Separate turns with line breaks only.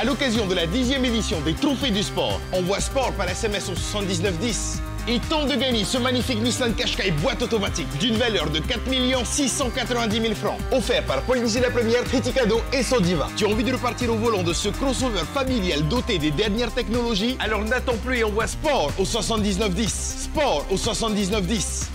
À l'occasion de la dixième édition des Trophées du Sport, envoie sport par SMS au 7910 et tente de gagner ce magnifique Nissan Qashqai boîte automatique d'une valeur de 4 690 000 francs. Offert par Polynésie la Première, Triticado et Sodiva. Tu as envie de repartir au volant de ce crossover familial doté des dernières technologies? Alors n'attends plus et envoie sport au 7910. Sport au 7910.